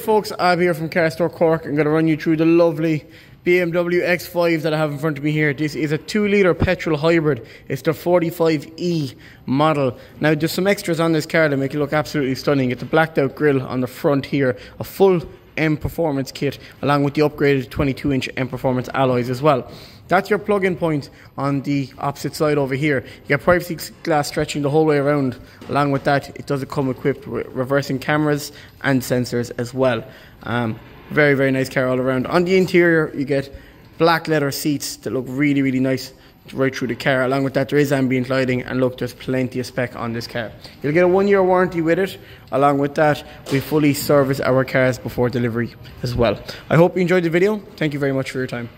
Folks, I'm here from Carstore Cork. I'm going to run you through the lovely BMW X5 that I have in front of me here. This is a 2 litre petrol hybrid. It's the 45E model. Now, there's some extras on this car that make it look absolutely stunning. It's a blacked out grille on the front here, a full M Performance kit, along with the upgraded 22 inch M Performance alloys as well. That's your plug-in point on the opposite side over here. You get privacy glass stretching the whole way around. Along with that, it does come equipped with reversing cameras and sensors as well. Um, very, very nice car all around. On the interior, you get black leather seats that look really, really nice right through the car. Along with that, there is ambient lighting, and look, there's plenty of spec on this car. You'll get a one year warranty with it. Along with that, we fully service our cars before delivery as well. I hope you enjoyed the video. Thank you very much for your time.